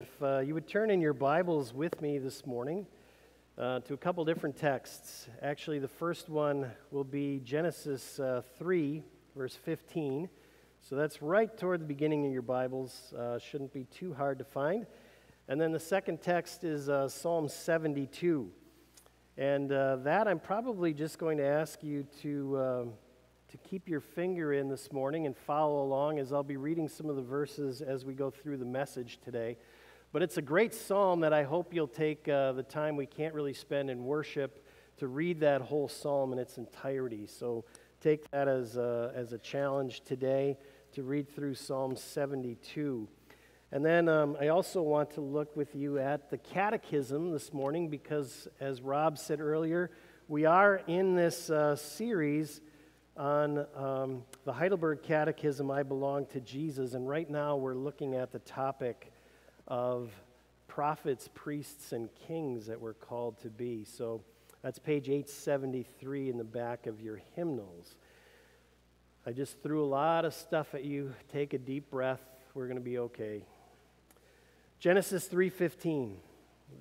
If uh, you would turn in your Bibles with me this morning uh, to a couple different texts. Actually, the first one will be Genesis uh, 3, verse 15. So that's right toward the beginning of your Bibles. Uh, shouldn't be too hard to find. And then the second text is uh, Psalm 72. And uh, that I'm probably just going to ask you to, um, to keep your finger in this morning and follow along as I'll be reading some of the verses as we go through the message today. But it's a great psalm that I hope you'll take uh, the time we can't really spend in worship to read that whole psalm in its entirety. So take that as a, as a challenge today to read through Psalm 72. And then um, I also want to look with you at the catechism this morning because, as Rob said earlier, we are in this uh, series on um, the Heidelberg Catechism, I Belong to Jesus. And right now we're looking at the topic of prophets, priests, and kings that we're called to be. So that's page 873 in the back of your hymnals. I just threw a lot of stuff at you. Take a deep breath. We're going to be okay. Genesis 3:15.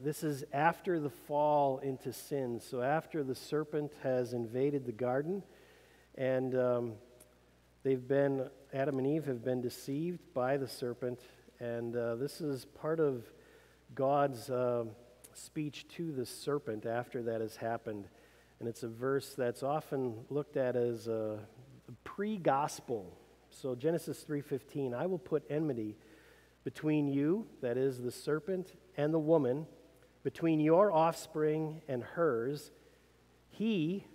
This is after the fall into sin. So after the serpent has invaded the garden, and um, they've been Adam and Eve have been deceived by the serpent, and uh, this is part of God's uh, speech to the serpent after that has happened. And it's a verse that's often looked at as a pre-gospel. So Genesis 3:15, I will put enmity between you, that is the serpent, and the woman, between your offspring and hers. He,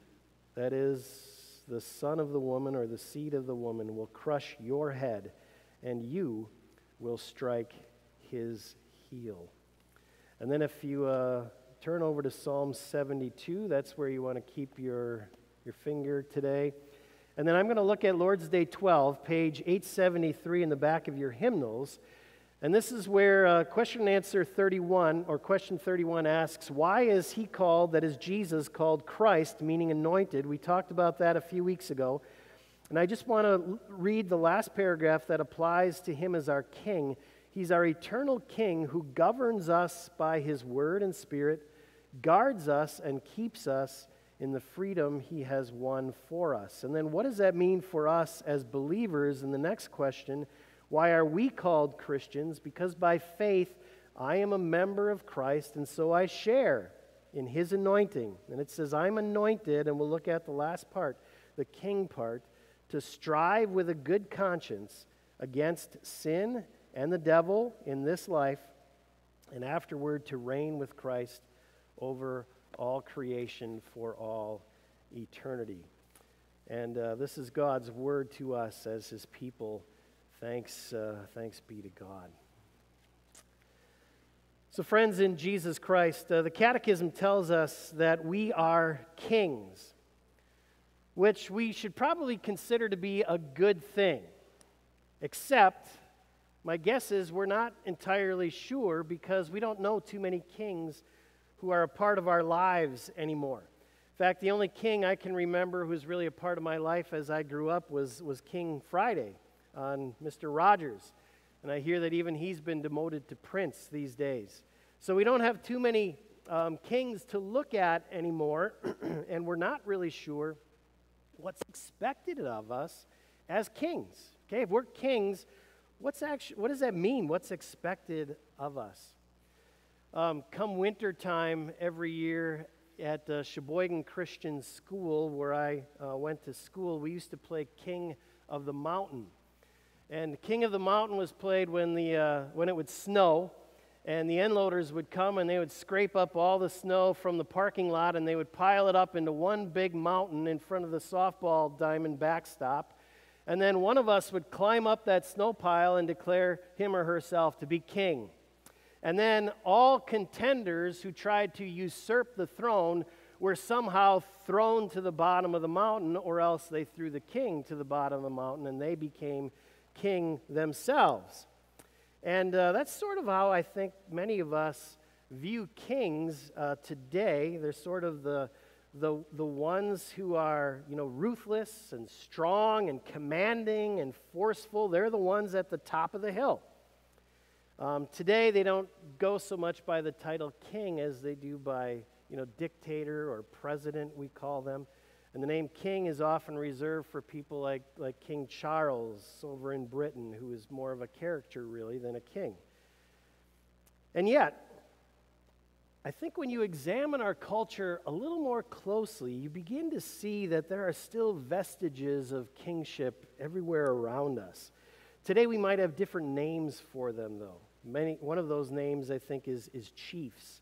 that is the son of the woman or the seed of the woman, will crush your head, and you will strike his heel. And then if you uh, turn over to Psalm 72, that's where you want to keep your, your finger today. And then I'm going to look at Lord's Day 12, page 873 in the back of your hymnals. And this is where uh, question and answer 31, or question 31 asks, Why is he called, that is Jesus, called Christ, meaning anointed? We talked about that a few weeks ago. And I just want to read the last paragraph that applies to him as our king. He's our eternal king who governs us by his word and spirit, guards us, and keeps us in the freedom he has won for us. And then what does that mean for us as believers? In the next question, why are we called Christians? Because by faith, I am a member of Christ, and so I share in his anointing. And it says, I'm anointed, and we'll look at the last part, the king part to strive with a good conscience against sin and the devil in this life, and afterward to reign with Christ over all creation for all eternity. And uh, this is God's word to us as his people. Thanks, uh, thanks be to God. So, friends in Jesus Christ, uh, the Catechism tells us that we are kings which we should probably consider to be a good thing. Except, my guess is we're not entirely sure because we don't know too many kings who are a part of our lives anymore. In fact, the only king I can remember who was really a part of my life as I grew up was, was King Friday on Mr. Rogers. And I hear that even he's been demoted to prince these days. So we don't have too many um, kings to look at anymore, and we're not really sure what's expected of us as kings. Okay, if we're kings, what's actually, what does that mean? What's expected of us? Um, come winter time every year at uh, Sheboygan Christian School, where I uh, went to school, we used to play King of the Mountain. And King of the Mountain was played when, the, uh, when it would snow and the end loaders would come and they would scrape up all the snow from the parking lot and they would pile it up into one big mountain in front of the softball diamond backstop. And then one of us would climb up that snow pile and declare him or herself to be king. And then all contenders who tried to usurp the throne were somehow thrown to the bottom of the mountain, or else they threw the king to the bottom of the mountain and they became king themselves. And uh, that's sort of how I think many of us view kings uh, today. They're sort of the, the, the ones who are, you know, ruthless and strong and commanding and forceful. They're the ones at the top of the hill. Um, today, they don't go so much by the title king as they do by, you know, dictator or president, we call them. And the name king is often reserved for people like, like King Charles over in Britain, who is more of a character, really, than a king. And yet, I think when you examine our culture a little more closely, you begin to see that there are still vestiges of kingship everywhere around us. Today, we might have different names for them, though. Many, one of those names, I think, is, is chiefs,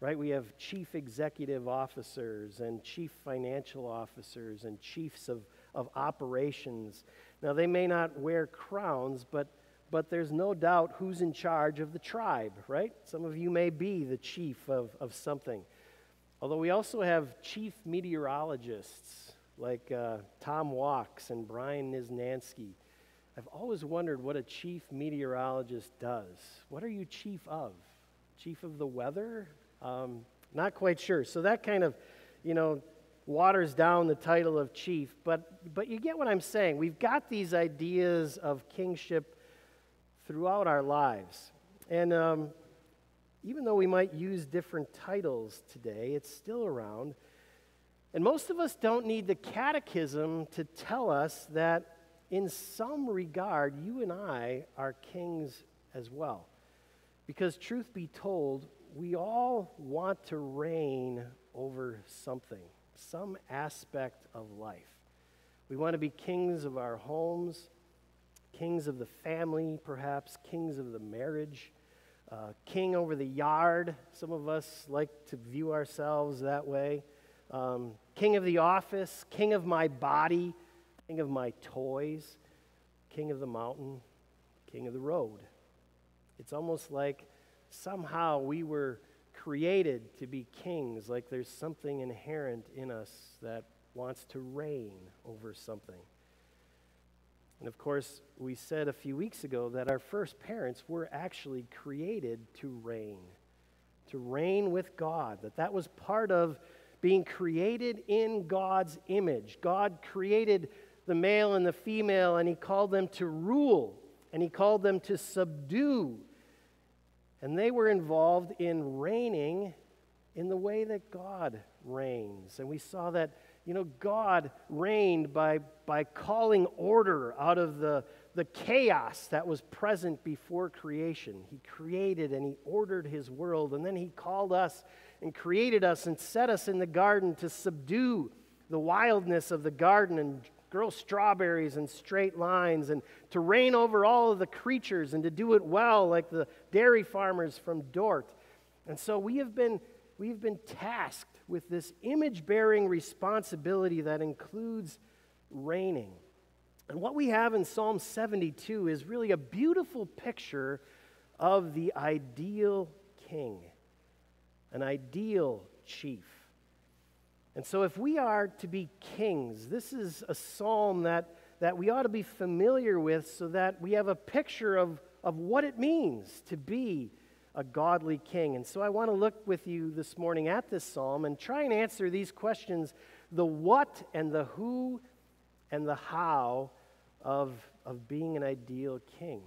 right? We have chief executive officers and chief financial officers and chiefs of, of operations. Now, they may not wear crowns, but but there's no doubt who's in charge of the tribe, right? Some of you may be the chief of, of something. Although we also have chief meteorologists like uh, Tom Wachs and Brian Niznansky. I've always wondered what a chief meteorologist does. What are you chief of? Chief of the weather? Um, not quite sure. So that kind of, you know, waters down the title of chief. But, but you get what I'm saying. We've got these ideas of kingship throughout our lives. And um, even though we might use different titles today, it's still around. And most of us don't need the catechism to tell us that, in some regard, you and I are kings as well. Because, truth be told, we all want to reign over something, some aspect of life. We want to be kings of our homes kings of the family, perhaps, kings of the marriage, uh, king over the yard. Some of us like to view ourselves that way. Um, king of the office, king of my body, king of my toys, king of the mountain, king of the road. It's almost like somehow we were created to be kings, like there's something inherent in us that wants to reign over something. And of course, we said a few weeks ago that our first parents were actually created to reign, to reign with God, that that was part of being created in God's image. God created the male and the female, and He called them to rule, and He called them to subdue. And they were involved in reigning in the way that God reigns. And we saw that you know, God reigned by, by calling order out of the, the chaos that was present before creation. He created and He ordered His world, and then He called us and created us and set us in the garden to subdue the wildness of the garden and grow strawberries in straight lines and to reign over all of the creatures and to do it well, like the dairy farmers from Dordt. And so we have been, we have been tasked with this image bearing responsibility that includes reigning. And what we have in Psalm 72 is really a beautiful picture of the ideal king, an ideal chief. And so, if we are to be kings, this is a psalm that, that we ought to be familiar with so that we have a picture of, of what it means to be a godly king. And so I want to look with you this morning at this psalm and try and answer these questions the what and the who and the how of, of being an ideal king.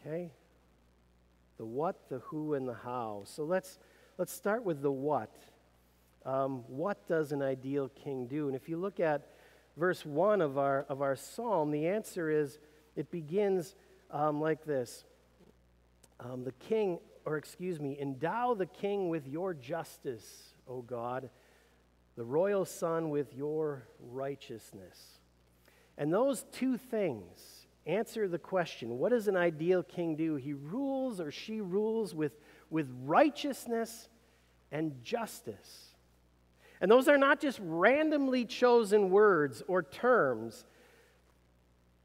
Okay? The what, the who, and the how. So let's, let's start with the what. Um, what does an ideal king do? And if you look at verse 1 of our, of our psalm, the answer is it begins um, like this um, The king or excuse me, endow the king with your justice, O God, the royal son with your righteousness. And those two things answer the question what does an ideal king do? He rules or she rules with, with righteousness and justice. And those are not just randomly chosen words or terms.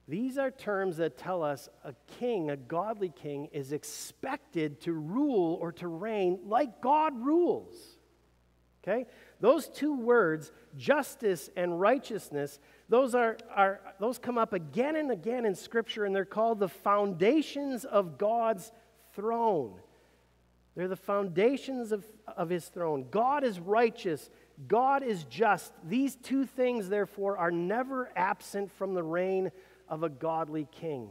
These are terms that tell us a king, a godly king, is expected to rule or to reign like God rules. Okay? Those two words, justice and righteousness, those, are, are, those come up again and again in Scripture, and they're called the foundations of God's throne. They're the foundations of, of his throne. God is righteous, God is just. These two things, therefore, are never absent from the reign of a godly king.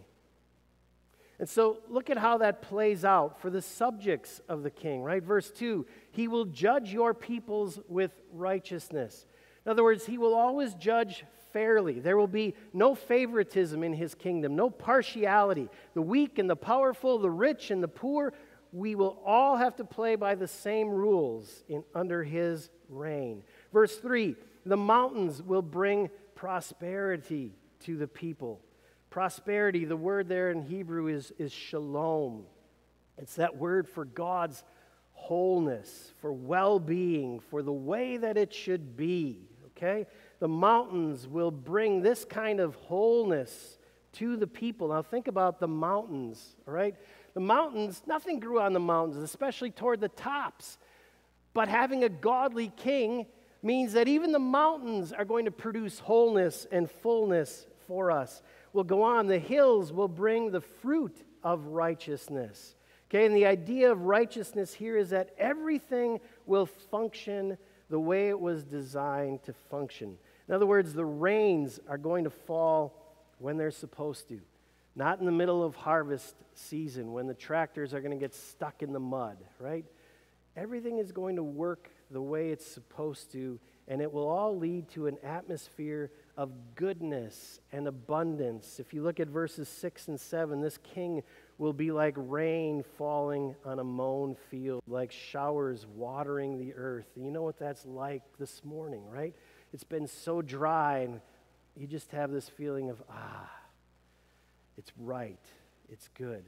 And so look at how that plays out for the subjects of the king, right? Verse 2 He will judge your peoples with righteousness. In other words, he will always judge fairly. There will be no favoritism in his kingdom, no partiality. The weak and the powerful, the rich and the poor, we will all have to play by the same rules in, under his reign. Verse 3 The mountains will bring prosperity to the people. Prosperity, the word there in Hebrew is, is shalom. It's that word for God's wholeness, for well being, for the way that it should be. Okay? The mountains will bring this kind of wholeness to the people. Now, think about the mountains, all right? The mountains, nothing grew on the mountains, especially toward the tops. But having a godly king means that even the mountains are going to produce wholeness and fullness for us We'll go on. The hills will bring the fruit of righteousness. Okay, and the idea of righteousness here is that everything will function the way it was designed to function. In other words, the rains are going to fall when they're supposed to, not in the middle of harvest season when the tractors are going to get stuck in the mud, right? Everything is going to work the way it's supposed to, and it will all lead to an atmosphere of goodness and abundance. If you look at verses 6 and 7, this king will be like rain falling on a mown field, like showers watering the earth. You know what that's like this morning, right? It's been so dry, and you just have this feeling of, ah, it's right, it's good.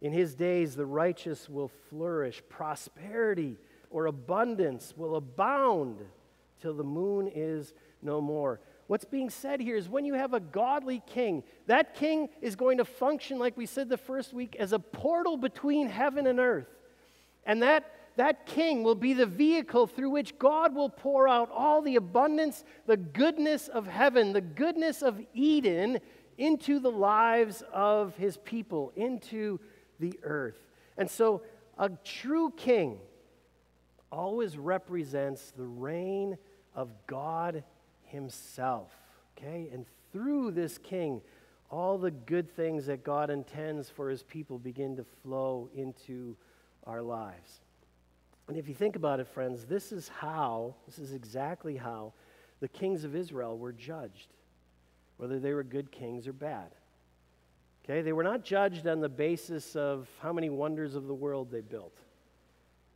In his days, the righteous will flourish, prosperity or abundance will abound till the moon is no more. What's being said here is when you have a godly king, that king is going to function, like we said the first week, as a portal between heaven and earth. And that, that king will be the vehicle through which God will pour out all the abundance, the goodness of heaven, the goodness of Eden into the lives of his people, into the earth. And so, a true king always represents the reign of God himself. Okay? And through this king, all the good things that God intends for his people begin to flow into our lives. And if you think about it, friends, this is how, this is exactly how the kings of Israel were judged, whether they were good kings or bad. Okay? They were not judged on the basis of how many wonders of the world they built.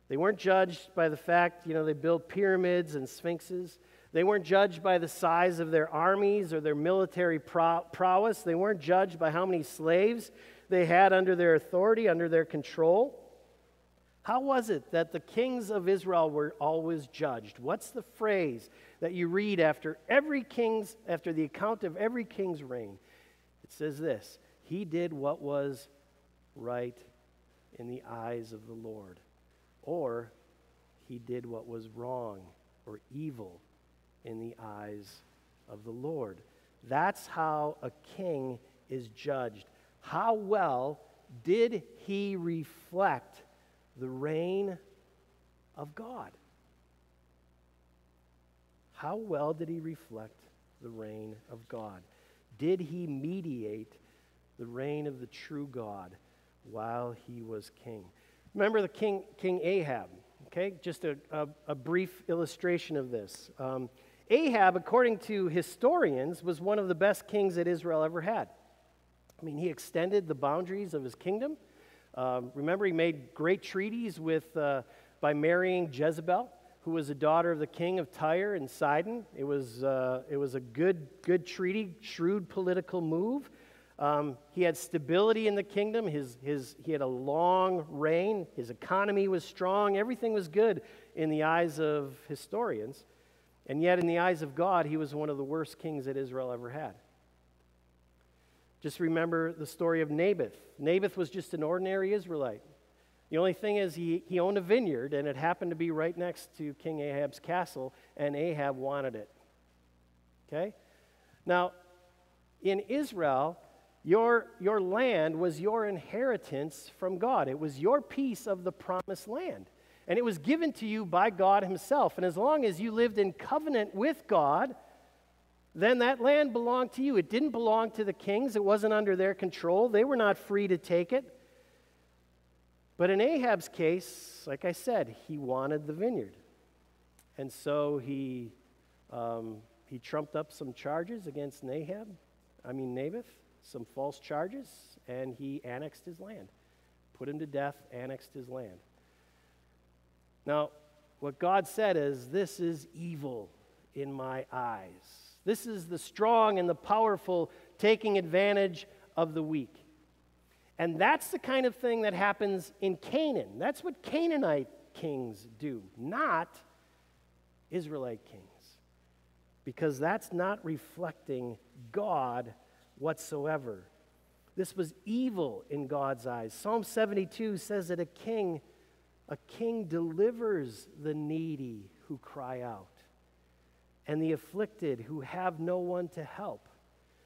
They weren't judged by the fact, you know, they built pyramids and sphinxes. They weren't judged by the size of their armies or their military prowess. They weren't judged by how many slaves they had under their authority, under their control. How was it that the kings of Israel were always judged? What's the phrase that you read after every king's after the account of every king's reign? It says this, he did what was right in the eyes of the Lord, or he did what was wrong or evil in the eyes of the Lord. That's how a king is judged. How well did he reflect the reign of God? How well did he reflect the reign of God? Did he mediate the reign of the true God while he was king? Remember the king, King Ahab, okay? Just a, a, a brief illustration of this. Um, Ahab, according to historians, was one of the best kings that Israel ever had. I mean, he extended the boundaries of his kingdom. Um, remember, he made great treaties with, uh, by marrying Jezebel, who was a daughter of the king of Tyre and Sidon. It was, uh, it was a good, good treaty, shrewd political move. Um, he had stability in the kingdom. His, his, he had a long reign. His economy was strong. Everything was good in the eyes of historians. And yet, in the eyes of God, he was one of the worst kings that Israel ever had. Just remember the story of Naboth. Naboth was just an ordinary Israelite. The only thing is, he, he owned a vineyard, and it happened to be right next to King Ahab's castle, and Ahab wanted it. Okay? Now, in Israel, your, your land was your inheritance from God, it was your piece of the promised land. And it was given to you by God Himself. And as long as you lived in covenant with God, then that land belonged to you. It didn't belong to the kings, it wasn't under their control. They were not free to take it. But in Ahab's case, like I said, he wanted the vineyard. And so he, um, he trumped up some charges against Nahab, I mean Naboth, some false charges, and he annexed his land. Put him to death, annexed his land. Now, what God said is, This is evil in my eyes. This is the strong and the powerful taking advantage of the weak. And that's the kind of thing that happens in Canaan. That's what Canaanite kings do, not Israelite kings. Because that's not reflecting God whatsoever. This was evil in God's eyes. Psalm 72 says that a king a king delivers the needy who cry out and the afflicted who have no one to help.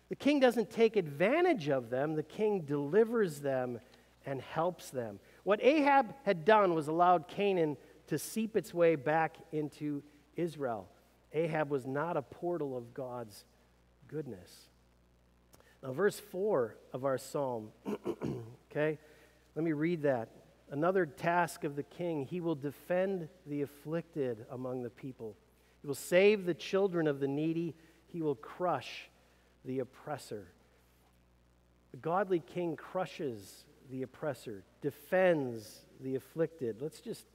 The king doesn't take advantage of them, the king delivers them and helps them. What Ahab had done was allowed Canaan to seep its way back into Israel. Ahab was not a portal of God's goodness. Now, verse 4 of our psalm, okay, let me read that. Another task of the king, he will defend the afflicted among the people. He will save the children of the needy. He will crush the oppressor. The godly king crushes the oppressor, defends the afflicted. Let's just,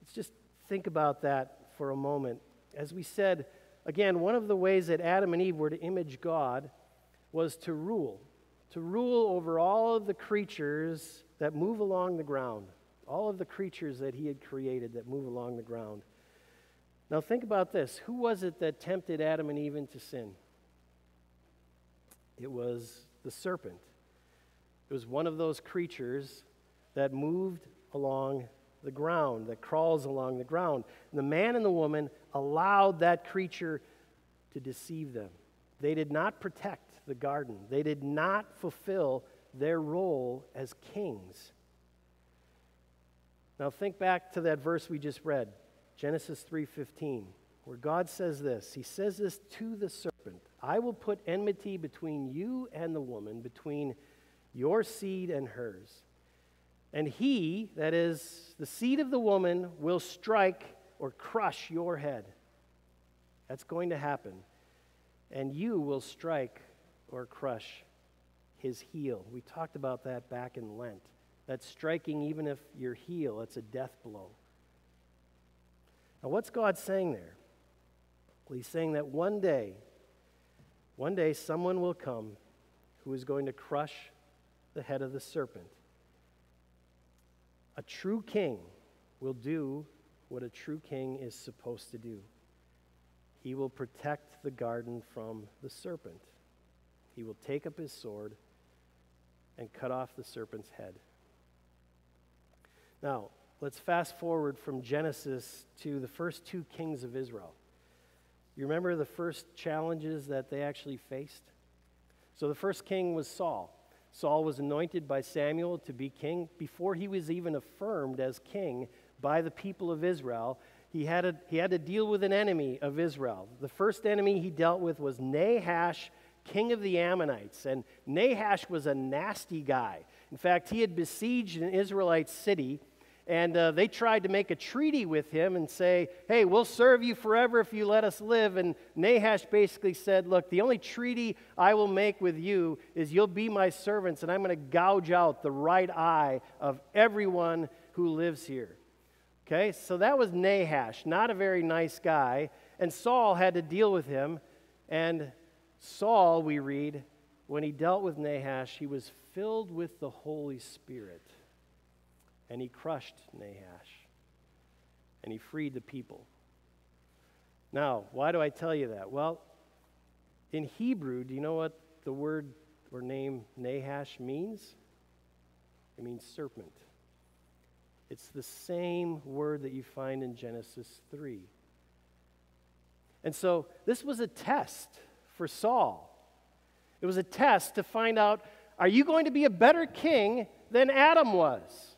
let's just think about that for a moment. As we said, again, one of the ways that Adam and Eve were to image God was to rule, to rule over all of the creatures that move along the ground, all of the creatures that he had created that move along the ground. Now, think about this. Who was it that tempted Adam and Eve into sin? It was the serpent. It was one of those creatures that moved along the ground, that crawls along the ground. And the man and the woman allowed that creature to deceive them. They did not protect the garden, they did not fulfill their role as kings. Now, think back to that verse we just read. Genesis 3:15, where God says this. He says this to the serpent, "I will put enmity between you and the woman, between your seed and hers. And he, that is the seed of the woman, will strike or crush your head." That's going to happen. And you will strike or crush his heel. We talked about that back in Lent. That's striking even if your heel, it's a death blow. Now, what's God saying there? Well, He's saying that one day, one day, someone will come who is going to crush the head of the serpent. A true king will do what a true king is supposed to do. He will protect the garden from the serpent. He will take up his sword and cut off the serpent's head. Now, let's fast forward from Genesis to the first two kings of Israel. You remember the first challenges that they actually faced? So the first king was Saul. Saul was anointed by Samuel to be king before he was even affirmed as king by the people of Israel. He had, a, he had to deal with an enemy of Israel. The first enemy he dealt with was Nahash, king of the Ammonites. And Nahash was a nasty guy. In fact, he had besieged an Israelite city and uh, they tried to make a treaty with him and say, hey, we'll serve you forever if you let us live. And Nahash basically said, look, the only treaty I will make with you is you'll be my servants, and I'm going to gouge out the right eye of everyone who lives here. Okay, so that was Nahash, not a very nice guy. And Saul had to deal with him. And Saul, we read, when he dealt with Nahash, he was filled with the Holy Spirit and he crushed Nahash and he freed the people. Now, why do I tell you that? Well, in Hebrew, do you know what the word or name Nahash means? It means serpent. It's the same word that you find in Genesis 3. And so this was a test for Saul. It was a test to find out are you going to be a better king than Adam was?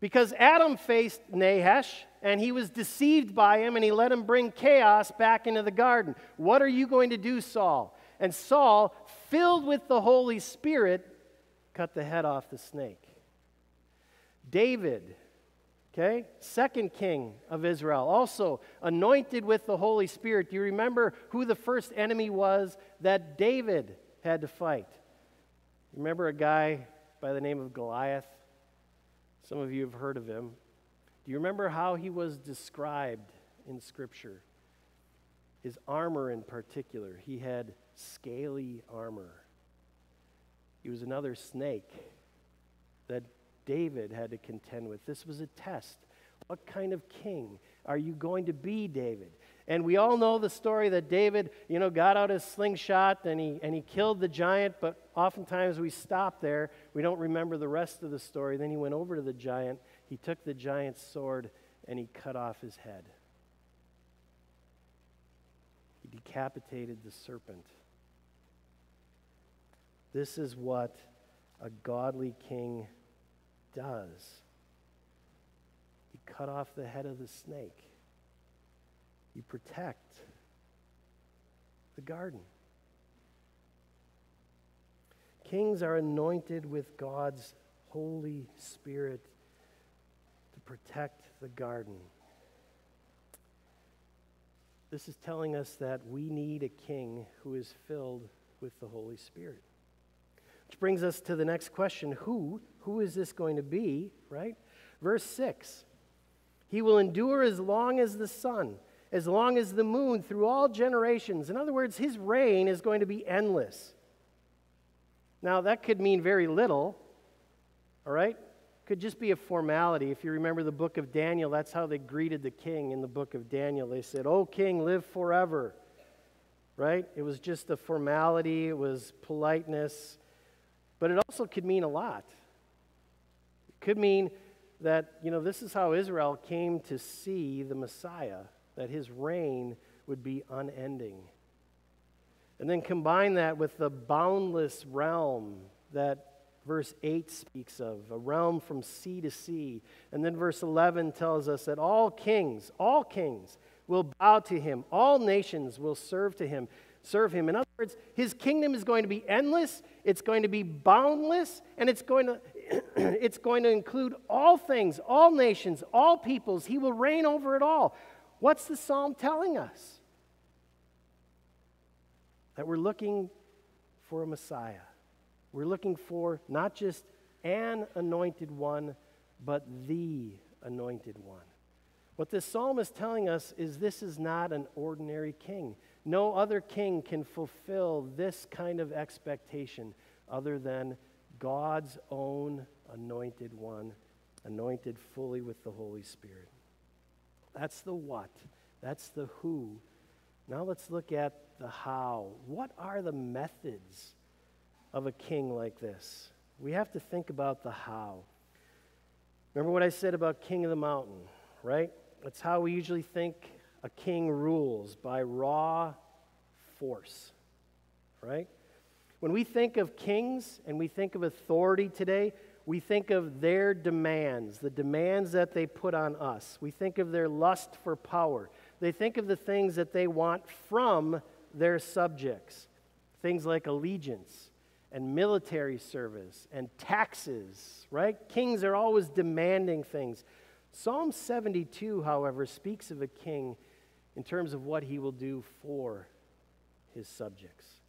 Because Adam faced Nahash and he was deceived by him and he let him bring chaos back into the garden. What are you going to do, Saul? And Saul, filled with the Holy Spirit, cut the head off the snake. David, okay, second king of Israel, also anointed with the Holy Spirit. Do you remember who the first enemy was that David had to fight? Remember a guy by the name of Goliath? Some of you have heard of him. Do you remember how he was described in Scripture? His armor, in particular, he had scaly armor. He was another snake that David had to contend with. This was a test. What kind of king are you going to be, David? And we all know the story that David, you know, got out his slingshot and he, and he killed the giant, but oftentimes we stop there. We don't remember the rest of the story. Then he went over to the giant, he took the giant's sword, and he cut off his head. He decapitated the serpent. This is what a godly king does. He cut off the head of the snake. You protect the garden. Kings are anointed with God's Holy Spirit to protect the garden. This is telling us that we need a king who is filled with the Holy Spirit. Which brings us to the next question who? Who is this going to be, right? Verse 6 He will endure as long as the sun as long as the moon through all generations. In other words, his reign is going to be endless. Now, that could mean very little, all right? Could just be a formality. If you remember the book of Daniel, that's how they greeted the king in the book of Daniel. They said, Oh, king, live forever, right? It was just a formality, it was politeness, but it also could mean a lot. It could mean that, you know, this is how Israel came to see the Messiah that his reign would be unending. And then combine that with the boundless realm that verse 8 speaks of, a realm from sea to sea. And then verse 11 tells us that all kings, all kings will bow to him, all nations will serve to him. Serve him. In other words, his kingdom is going to be endless, it's going to be boundless, and it's going to it's going to include all things, all nations, all peoples. He will reign over it all. What's the psalm telling us? That we're looking for a Messiah. We're looking for not just an anointed one, but the anointed one. What this psalm is telling us is this is not an ordinary king. No other king can fulfill this kind of expectation other than God's own anointed one, anointed fully with the Holy Spirit. That's the what, that's the who. Now let's look at the how. What are the methods of a king like this? We have to think about the how. Remember what I said about King of the Mountain, right? That's how we usually think a king rules by raw force, right? When we think of kings and we think of authority today, we think of their demands, the demands that they put on us. We think of their lust for power. They think of the things that they want from their subjects, things like allegiance and military service and taxes, right? Kings are always demanding things. Psalm 72, however, speaks of a king in terms of what he will do for his subjects.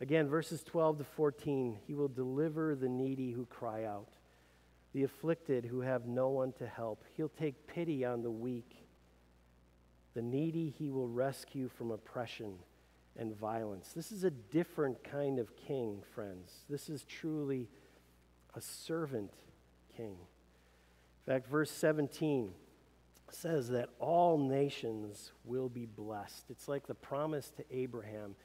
Again, verses 12 to 14, he will deliver the needy who cry out the afflicted who have no one to help. He'll take pity on the weak. The needy he will rescue from oppression and violence. This is a different kind of king, friends. This is truly a servant king. In fact, verse 17 says that all nations will be blessed. It's like the promise to Abraham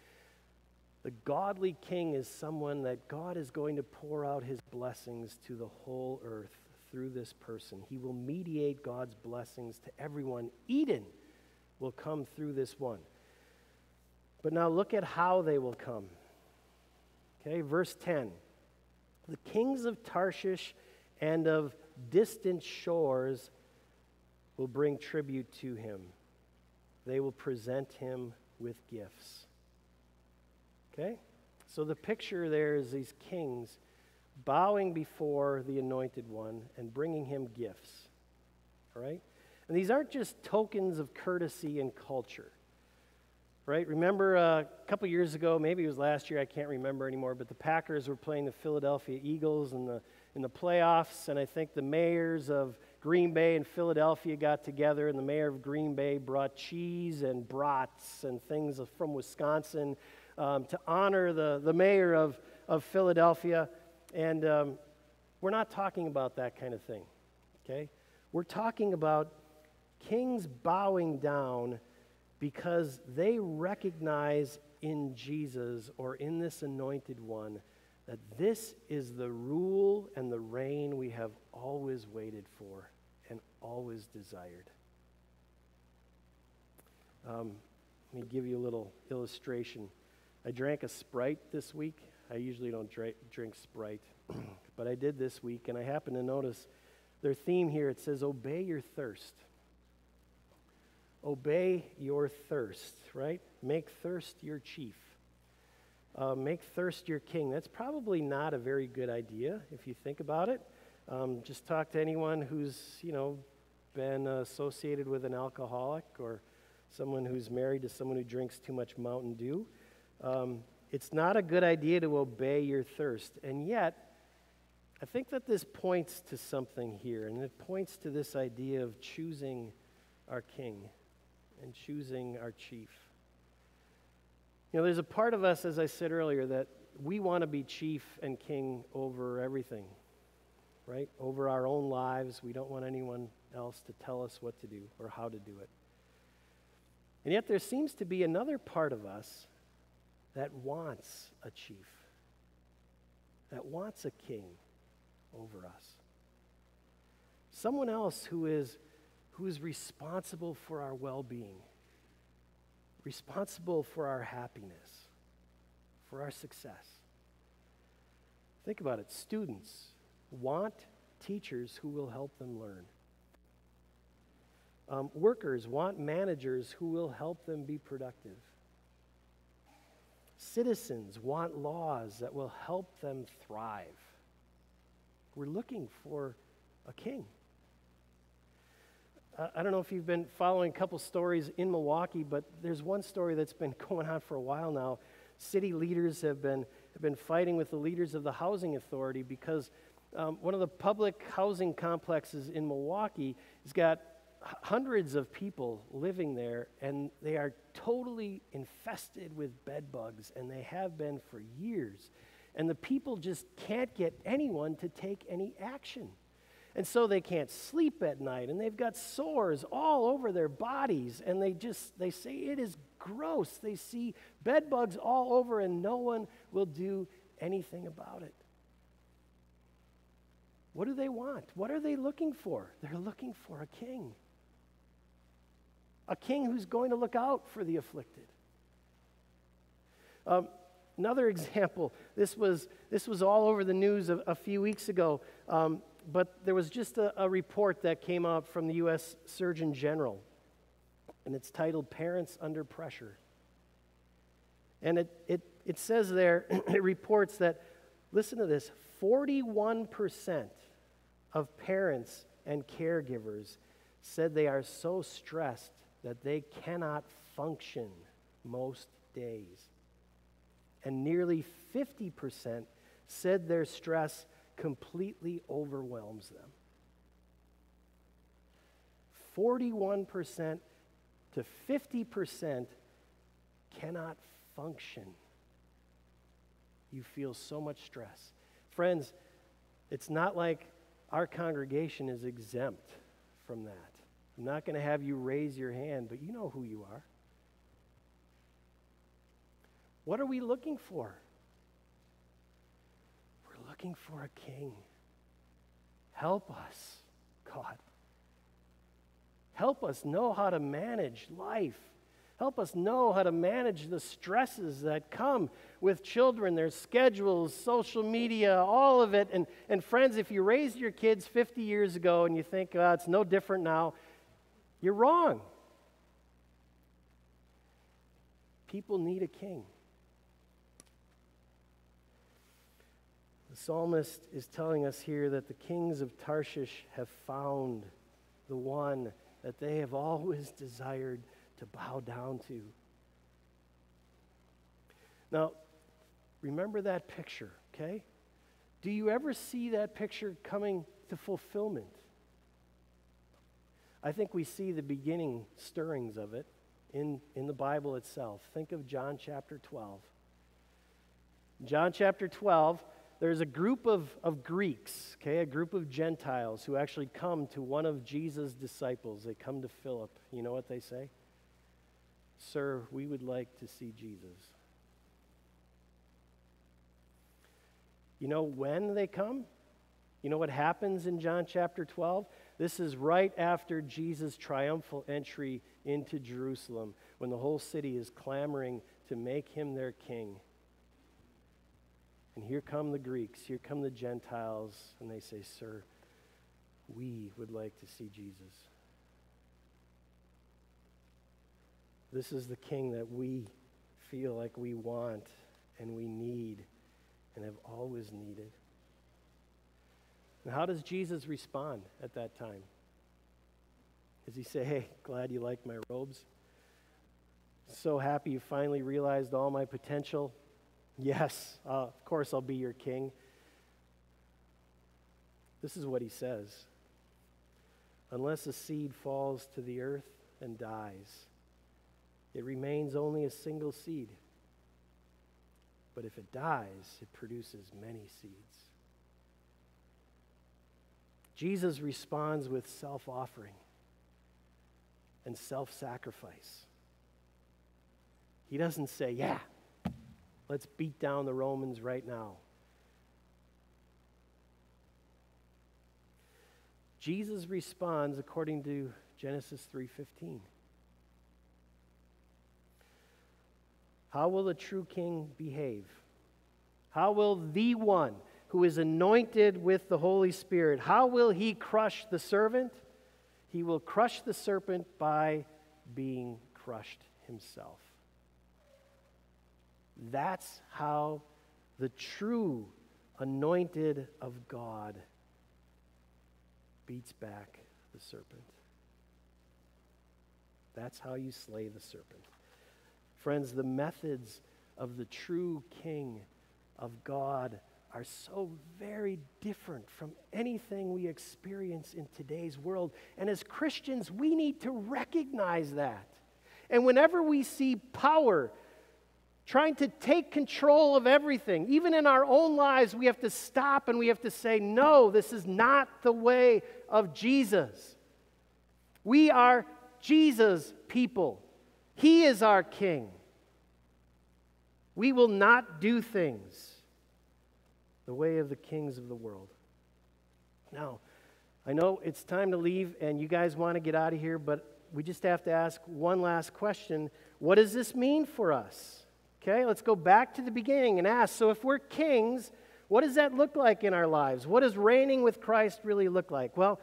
the godly king is someone that God is going to pour out his blessings to the whole earth through this person. He will mediate God's blessings to everyone. Eden will come through this one. But now look at how they will come. Okay, verse 10. The kings of Tarshish and of distant shores will bring tribute to him. They will present him with gifts. Okay? So the picture there is these kings bowing before the anointed one and bringing him gifts. All right? And these aren't just tokens of courtesy and culture. Right? Remember uh, a couple years ago, maybe it was last year, I can't remember anymore, but the Packers were playing the Philadelphia Eagles in the, in the playoffs, and I think the mayors of Green Bay and Philadelphia got together, and the mayor of Green Bay brought cheese and brats and things from Wisconsin um, to honor the, the mayor of, of Philadelphia. And um, we're not talking about that kind of thing, okay? We're talking about kings bowing down because they recognize in Jesus or in this anointed one that this is the rule and the reign we have always waited for and always desired. Um, let me give you a little illustration. I drank a Sprite this week. I usually don't drink, drink Sprite, but I did this week, and I happened to notice their theme here. It says, Obey your thirst. Obey your thirst, right? Make thirst your chief. Uh, make thirst your king. That's probably not a very good idea if you think about it. Um, just talk to anyone who's, you know, been associated with an alcoholic or someone who's married to someone who drinks too much Mountain Dew. Um, it's not a good idea to obey your thirst. And yet, I think that this points to something here, and it points to this idea of choosing our king and choosing our chief. You know, there's a part of us, as I said earlier, that we want to be chief and king over everything, right? Over our own lives. We don't want anyone else to tell us what to do or how to do it. And yet, there seems to be another part of us that wants a chief, that wants a king over us. Someone else who is, who is responsible for our well being, responsible for our happiness, for our success. Think about it. Students want teachers who will help them learn. Um, workers want managers who will help them be productive. Citizens want laws that will help them thrive. We're looking for a king. I don't know if you've been following a couple stories in Milwaukee, but there's one story that's been going on for a while now. City leaders have been, have been fighting with the leaders of the housing authority because um, one of the public housing complexes in Milwaukee has got hundreds of people living there, and they are totally infested with bed bugs, and they have been for years. And the people just can't get anyone to take any action. And so they can't sleep at night, and they've got sores all over their bodies, and they just they say it is gross. They see bed bugs all over, and no one will do anything about it. What do they want? What are they looking for? They're looking for a king a king who's going to look out for the afflicted. Um, another example this was, this was all over the news a, a few weeks ago, um, but there was just a, a report that came out from the U.S. Surgeon General, and it's titled Parents Under Pressure. And it, it, it says there, it reports that, listen to this 41% of parents and caregivers said they are so stressed that they cannot function most days. And nearly 50% said their stress completely overwhelms them. 41% to 50% cannot function. You feel so much stress. Friends, it's not like our congregation is exempt from that. I'm not going to have you raise your hand, but you know who you are. What are we looking for? We're looking for a king. Help us, God. Help us know how to manage life Help us know how to manage the stresses that come with children, their schedules, social media, all of it. And, and friends, if you raised your kids 50 years ago and you think, oh, it's no different now, you're wrong. People need a king. The psalmist is telling us here that the kings of Tarshish have found the one that they have always desired to bow down to. Now, remember that picture, okay? Do you ever see that picture coming to fulfillment? I think we see the beginning stirrings of it in, in the Bible itself. Think of John chapter 12. John chapter 12, there's a group of, of Greeks, okay, a group of Gentiles who actually come to one of Jesus' disciples. They come to Philip. You know what they say? Sir, we would like to see Jesus. You know when they come? You know what happens in John chapter 12? This is right after Jesus' triumphal entry into Jerusalem, when the whole city is clamoring to make him their king. And here come the Greeks, here come the Gentiles, and they say, Sir, we would like to see Jesus. This is the king that we feel like we want and we need and have always needed. And how does Jesus respond at that time? Does he say, Hey, glad you like my robes? So happy you finally realized all my potential? Yes, uh, of course I'll be your king. This is what he says Unless a seed falls to the earth and dies, it remains only a single seed. But if it dies, it produces many seeds. Jesus responds with self offering and self sacrifice. He doesn't say, Yeah, let's beat down the Romans right now. Jesus responds according to Genesis 3:15. How will the true king behave? How will the one who is anointed with the Holy Spirit, how will he crush the servant? He will crush the serpent by being crushed himself. That's how the true anointed of God beats back the serpent. That's how you slay the serpent. Friends, the methods of the true King of God are so very different from anything we experience in today's world. And as Christians, we need to recognize that. And whenever we see power trying to take control of everything, even in our own lives, we have to stop and we have to say, no, this is not the way of Jesus. We are Jesus' people. He is our King. We will not do things the way of the kings of the world. Now, I know it's time to leave and you guys want to get out of here, but we just have to ask one last question. What does this mean for us? Okay, let's go back to the beginning and ask so, if we're kings, what does that look like in our lives? What does reigning with Christ really look like? Well,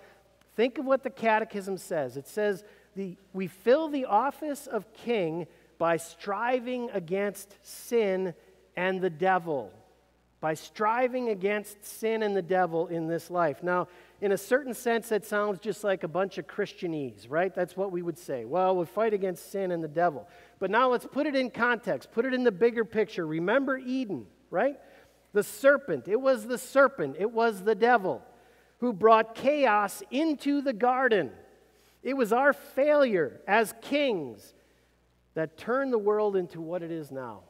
think of what the Catechism says. It says, the, We fill the office of king by striving against sin and the devil. By striving against sin and the devil in this life. Now, in a certain sense, that sounds just like a bunch of Christianese, right? That's what we would say. Well, we fight against sin and the devil. But now let's put it in context, put it in the bigger picture. Remember Eden, right? The serpent. It was the serpent, it was the devil who brought chaos into the garden. It was our failure as kings that turned the world into what it is now.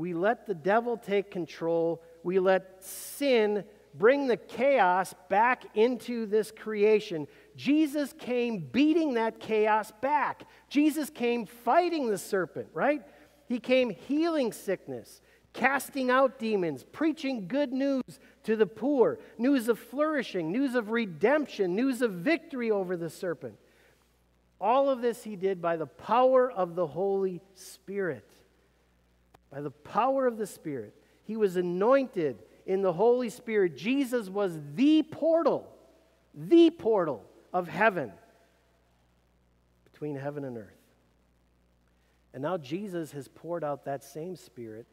We let the devil take control, we let sin bring the chaos back into this creation. Jesus came beating that chaos back. Jesus came fighting the serpent, right? He came healing sickness, casting out demons, preaching good news to the poor, news of flourishing, news of redemption, news of victory over the serpent. All of this he did by the power of the Holy Spirit. By the power of the Spirit. He was anointed in the Holy Spirit. Jesus was the portal, the portal of heaven between heaven and earth. And now Jesus has poured out that same Spirit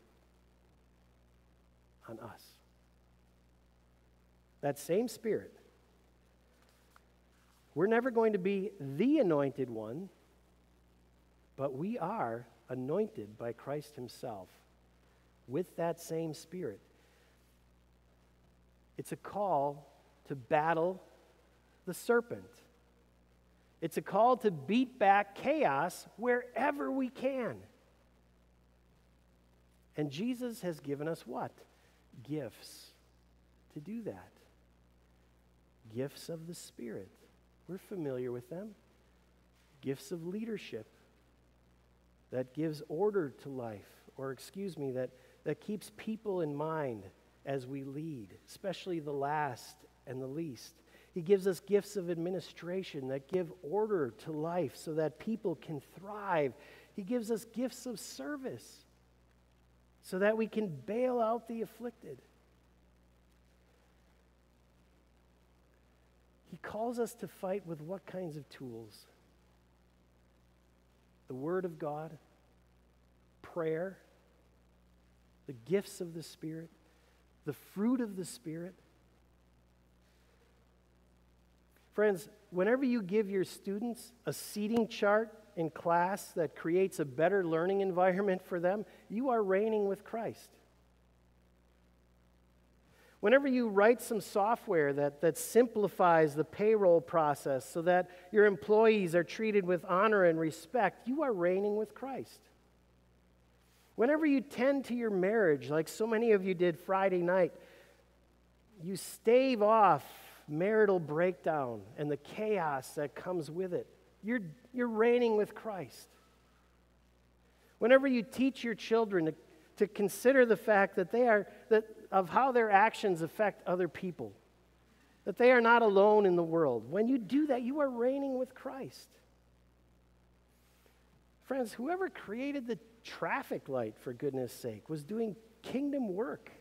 on us. That same Spirit. We're never going to be the anointed one, but we are anointed by Christ Himself with that same Spirit. It's a call to battle the serpent. It's a call to beat back chaos wherever we can. And Jesus has given us what? Gifts to do that. Gifts of the Spirit. We're familiar with them. Gifts of leadership that gives order to life, or excuse me, that, that keeps people in mind as we lead, especially the last and the least. He gives us gifts of administration that give order to life so that people can thrive. He gives us gifts of service so that we can bail out the afflicted. He calls us to fight with what kinds of tools? The Word of God, prayer, the gifts of the Spirit, the fruit of the Spirit. Friends, whenever you give your students a seating chart in class that creates a better learning environment for them, you are reigning with Christ. Whenever you write some software that, that simplifies the payroll process so that your employees are treated with honor and respect, you are reigning with Christ. Whenever you tend to your marriage, like so many of you did Friday night, you stave off marital breakdown and the chaos that comes with it. You're, you're reigning with Christ. Whenever you teach your children to, to consider the fact that they are, that of how their actions affect other people, that they are not alone in the world, when you do that, you are reigning with Christ. Friends, whoever created the traffic light, for goodness sake, was doing kingdom work.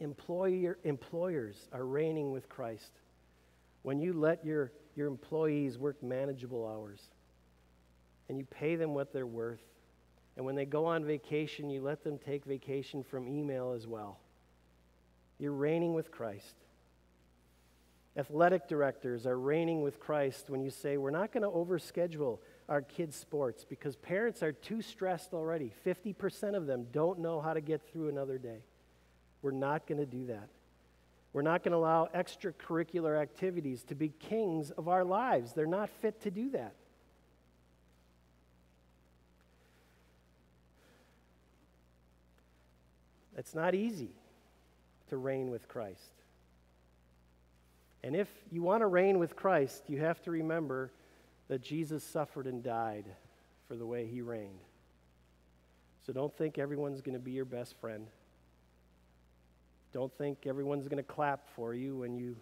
Employer, employers are reigning with Christ. When you let your, your employees work manageable hours and you pay them what they're worth, and when they go on vacation, you let them take vacation from email as well. You're reigning with Christ. Athletic directors are reigning with Christ when you say, We're not going to overschedule our kids' sports because parents are too stressed already. 50% of them don't know how to get through another day. We're not going to do that. We're not going to allow extracurricular activities to be kings of our lives. They're not fit to do that. It's not easy to reign with Christ. And if you want to reign with Christ, you have to remember that Jesus suffered and died for the way he reigned. So don't think everyone's going to be your best friend. Don't think everyone's going to clap for you when you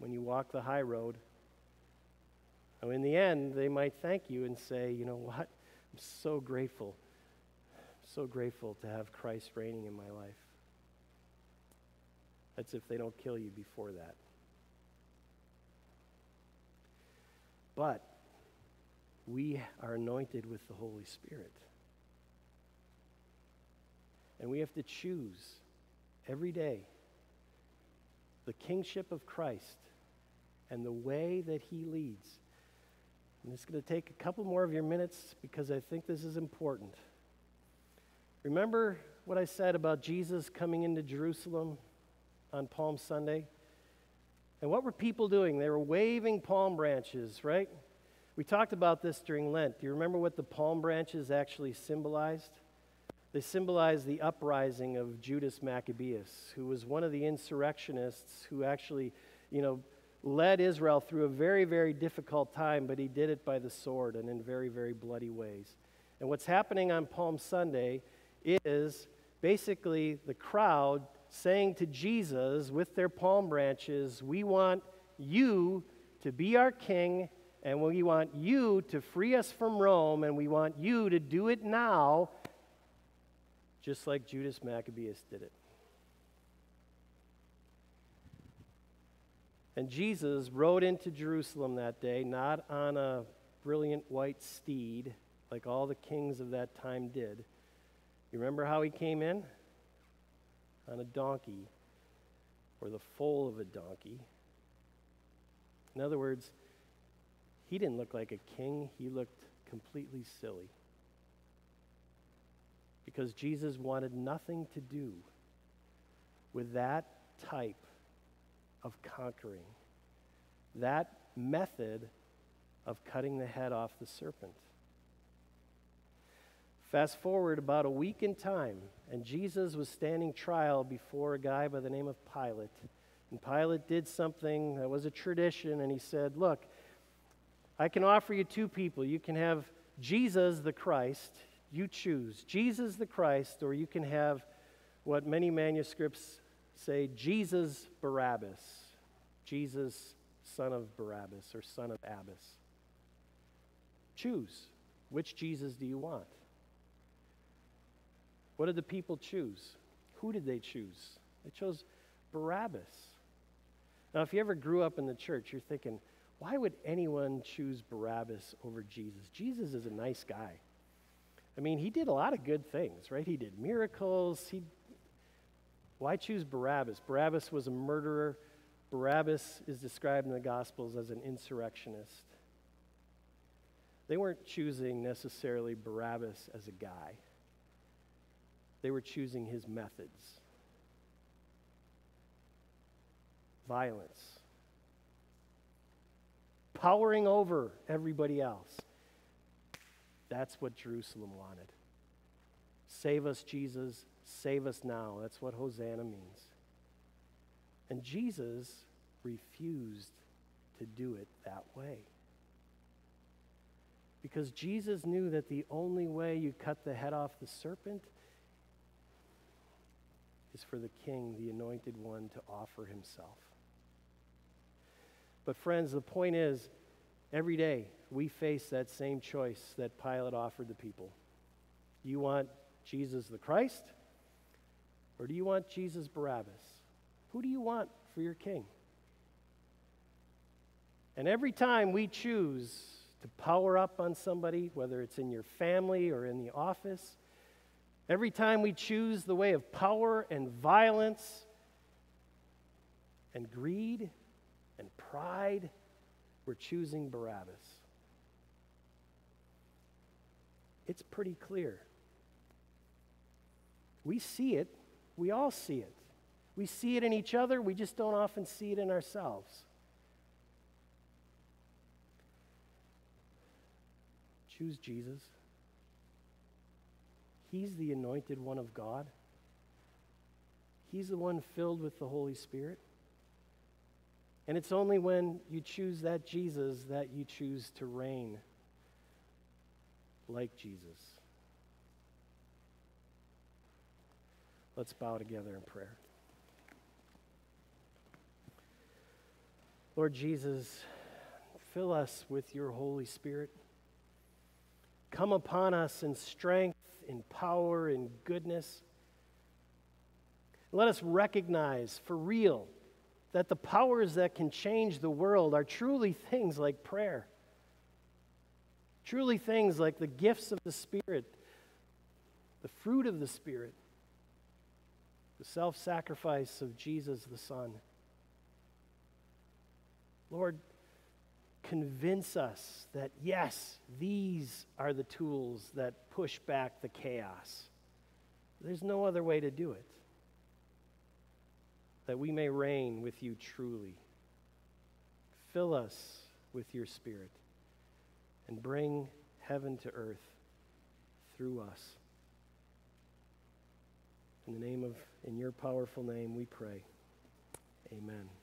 when you walk the high road. Now, in the end, they might thank you and say, you know what? I'm so grateful. I'm so grateful to have Christ reigning in my life. That's if they don't kill you before that. But we are anointed with the Holy Spirit. And we have to choose every day the kingship of Christ and the way that he leads. And it's going to take a couple more of your minutes because I think this is important. Remember what I said about Jesus coming into Jerusalem on Palm Sunday? And what were people doing? They were waving palm branches, right? We talked about this during Lent. Do you remember what the palm branches actually symbolized? They symbolized the uprising of Judas Maccabeus, who was one of the insurrectionists who actually, you know, led Israel through a very, very difficult time, but he did it by the sword and in very, very bloody ways. And what's happening on Palm Sunday is basically the crowd saying to Jesus with their palm branches, We want you to be our king, and we want you to free us from Rome, and we want you to do it now, just like Judas Maccabeus did it. And Jesus rode into Jerusalem that day, not on a brilliant white steed like all the kings of that time did. You remember how he came in? On a donkey, or the foal of a donkey. In other words, he didn't look like a king, he looked completely silly. Because Jesus wanted nothing to do with that type of conquering, that method of cutting the head off the serpent. Fast forward about a week in time, and Jesus was standing trial before a guy by the name of Pilate. And Pilate did something that was a tradition, and he said, Look, I can offer you two people. You can have Jesus the Christ, you choose Jesus the Christ, or you can have what many manuscripts say Jesus Barabbas, Jesus, son of Barabbas, or son of Abbas. Choose. Which Jesus do you want? What did the people choose? Who did they choose? They chose Barabbas. Now, if you ever grew up in the church, you're thinking, why would anyone choose Barabbas over Jesus? Jesus is a nice guy. I mean, he did a lot of good things, right? He did miracles. He why choose Barabbas? Barabbas was a murderer. Barabbas is described in the Gospels as an insurrectionist. They weren't choosing necessarily Barabbas as a guy, they were choosing his methods violence, powering over everybody else. That's what Jerusalem wanted. Save us, Jesus. Save us now. That's what Hosanna means. And Jesus refused to do it that way. Because Jesus knew that the only way you cut the head off the serpent is for the king, the anointed one, to offer himself. But, friends, the point is every day we face that same choice that Pilate offered the people. Do you want Jesus the Christ, or do you want Jesus Barabbas? Who do you want for your king? And every time we choose to power up on somebody, whether it's in your family or in the office, every time we choose the way of power and violence and greed and pride, we're choosing Barabbas. It's pretty clear. We see it, we all see it. We see it in each other, we just don't often see it in ourselves. Choose Jesus. He's the anointed one of God. He's the one filled with the Holy Spirit. And it's only when you choose that Jesus that you choose to reign like Jesus. Let's bow together in prayer. Lord Jesus, fill us with your Holy Spirit. Come upon us in in power, in goodness. Let us recognize for real that the powers that can change the world are truly things like prayer, truly things like the gifts of the Spirit, the fruit of the Spirit, the self sacrifice of Jesus the Son. Lord, convince us that yes, these are the tools that push back the chaos. There's no other way to do it that we may reign with you truly. Fill us with your Spirit and bring heaven to earth through us. In the name of, in your powerful name, we pray. Amen.